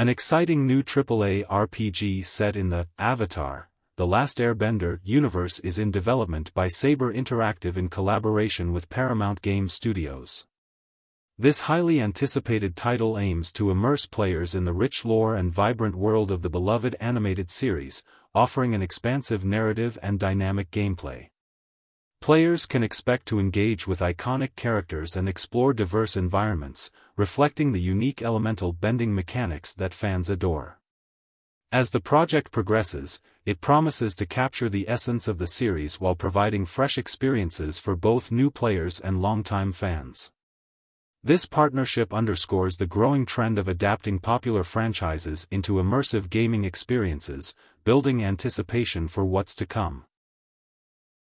An exciting new AAA RPG set in the Avatar, The Last Airbender universe is in development by Saber Interactive in collaboration with Paramount Game Studios. This highly anticipated title aims to immerse players in the rich lore and vibrant world of the beloved animated series, offering an expansive narrative and dynamic gameplay. Players can expect to engage with iconic characters and explore diverse environments, reflecting the unique elemental bending mechanics that fans adore. As the project progresses, it promises to capture the essence of the series while providing fresh experiences for both new players and longtime fans. This partnership underscores the growing trend of adapting popular franchises into immersive gaming experiences, building anticipation for what's to come.